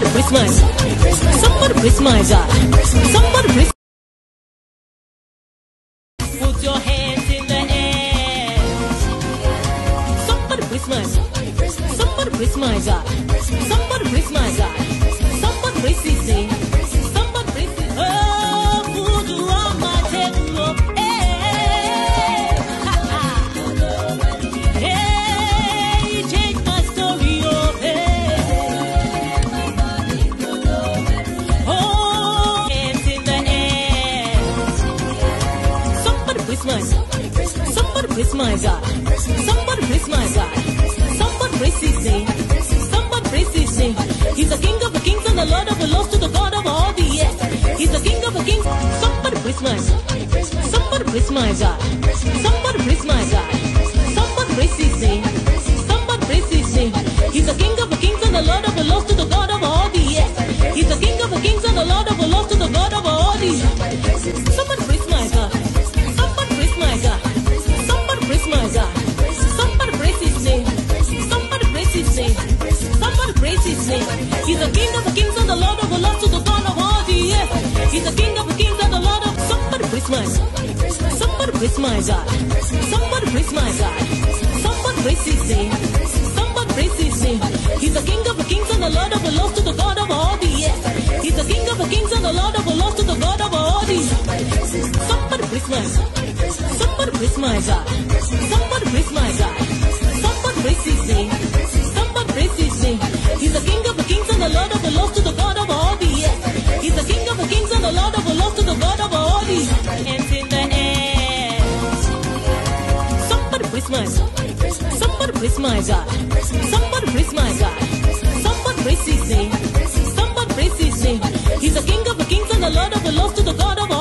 Somebody praise my God. Somebody praise. Put your hands in. Somebody praise my Somebody praise my God. Somebody Praise my Somebody praise my God. Somebody my God. Somebody praise his. Somebody praise his. He's the King of the kings and the Lord of the lords to the God of all the earth. He's the King of the kings. Somebody my Somebody praise my God. Somebody my God. Somebody praise his. Kings and the Lord of lords to the God of all the earth. He's the King of the kings and the Lord of somebody praise my Somebody praise my God. Somebody praise my God. Somebody praise his name. Somebody praise. He's the King of the kings and the Lord of lords to the God of all the earth. He's the King of the kings and the Lord of lords to the God of all the earth. Somebody my Somebody praise my God. Somebody my Somebody praise my Somebody praise my God. Somebody praise my God. Somebody praise his name. Somebody praise his name. He's the King of the kings and the Lord of the lords to the God of all